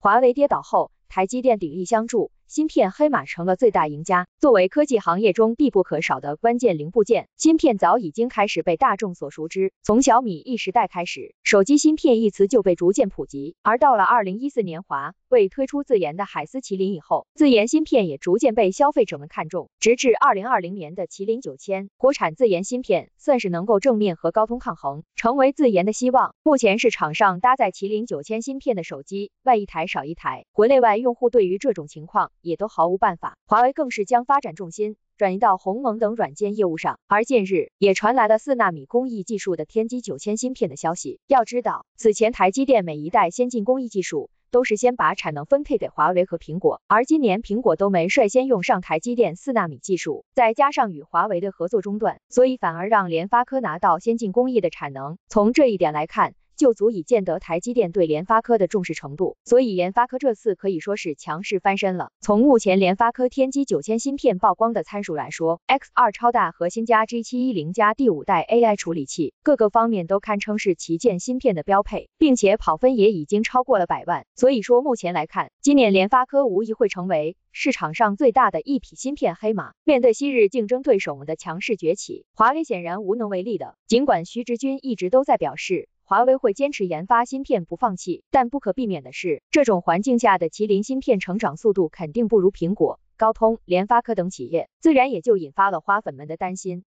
华为跌倒后，台积电鼎力相助。芯片黑马成了最大赢家。作为科技行业中必不可少的关键零部件，芯片早已经开始被大众所熟知。从小米一时代开始，手机芯片一词就被逐渐普及。而到了二零一四年，华为推出自研的海思麒麟以后，自研芯片也逐渐被消费者们看中。直至二零二零年的麒麟九千，国产自研芯片算是能够正面和高通抗衡，成为自研的希望。目前市场上搭载麒麟九千芯片的手机，外一台少一台。国内外用户对于这种情况。也都毫无办法，华为更是将发展重心转移到鸿蒙等软件业务上。而近日也传来了四纳米工艺技术的天玑九千芯片的消息。要知道，此前台积电每一代先进工艺技术都是先把产能分配给华为和苹果，而今年苹果都没率先用上台积电四纳米技术，再加上与华为的合作中断，所以反而让联发科拿到先进工艺的产能。从这一点来看，就足以见得台积电对联发科的重视程度，所以联发科这次可以说是强势翻身了。从目前联发科天玑九千芯片曝光的参数来说，X 二超大核心加 G 七一零加第五代 AI 处理器，各个方面都堪称是旗舰芯片的标配，并且跑分也已经超过了百万。所以说目前来看，今年联发科无疑会成为市场上最大的一匹芯片黑马。面对昔日竞争对手们的强势崛起，华为显然无能为力的。尽管徐直军一直都在表示。华为会坚持研发芯片不放弃，但不可避免的是，这种环境下的麒麟芯片成长速度肯定不如苹果、高通、联发科等企业，自然也就引发了花粉们的担心。